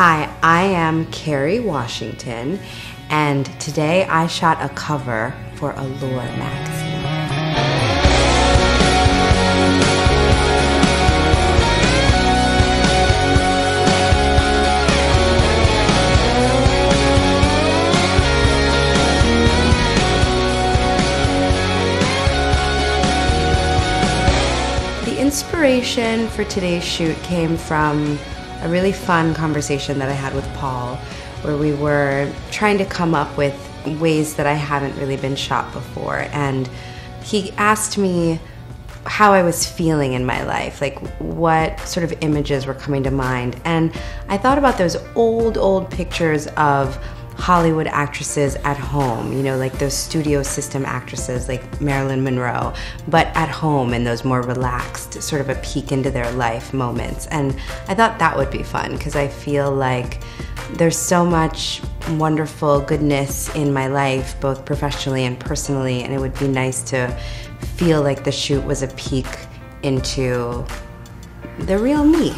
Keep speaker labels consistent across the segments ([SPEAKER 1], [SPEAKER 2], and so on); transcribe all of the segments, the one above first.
[SPEAKER 1] Hi, I am Kerry Washington, and today I shot a cover for Allure magazine. The inspiration for today's shoot came from a really fun conversation that I had with Paul, where we were trying to come up with ways that I haven't really been shot before. And he asked me how I was feeling in my life, like what sort of images were coming to mind. And I thought about those old, old pictures of Hollywood actresses at home, you know, like those studio system actresses like Marilyn Monroe, but at home in those more relaxed, sort of a peek into their life moments. And I thought that would be fun because I feel like there's so much wonderful goodness in my life, both professionally and personally, and it would be nice to feel like the shoot was a peek into the real me.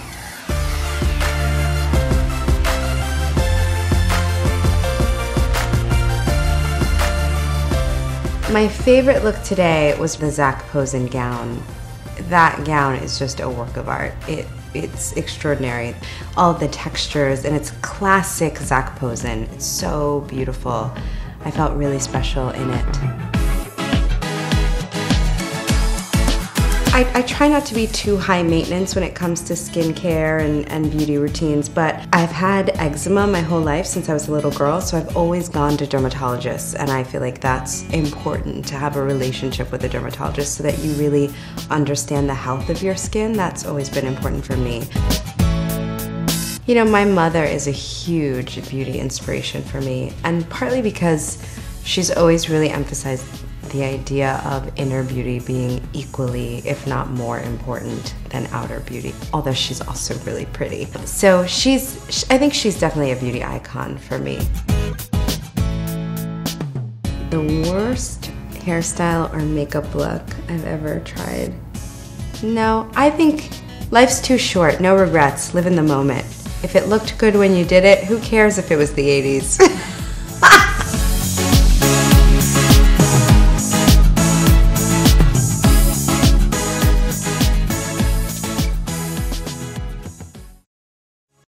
[SPEAKER 1] My favorite look today was the Zac Posen gown. That gown is just a work of art. It it's extraordinary. All the textures and it's classic Zac Posen. It's so beautiful. I felt really special in it. I, I, try not to be too high maintenance when it comes to skincare and, and beauty routines, but I've had eczema my whole life since I was a little girl, so I've always gone to dermatologists, and I feel like that's important to have a relationship with a dermatologist so that you really understand the health of your skin. That's always been important for me. You know, my mother is a huge beauty inspiration for me, and partly because she's always really emphasized the idea of inner beauty being equally, if not more important than outer beauty, although she's also really pretty. So she's, I think she's definitely a beauty icon for me. The worst hairstyle or makeup look I've ever tried. No, I think life's too short, no regrets, live in the moment. If it looked good when you did it, who cares if it was the 80s?